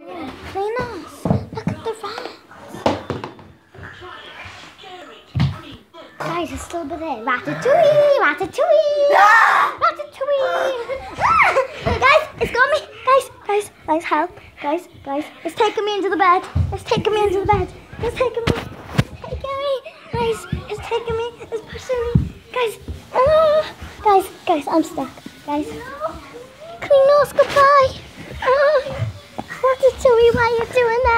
Linus, look at the rats. Guys, it's still over there. Ratatouille, ratatouille, ratatouille. guys, it's got me. Guys, guys, guys, help. Guys, guys, it's taking me into the bed. It's taking me into the bed. It's taking me. It's taking me. Guys, it's taking me. It's pushing me. Guys, ah. guys, guys, I'm stuck. Guys, Klinos, Ratatouille, why are you doing that?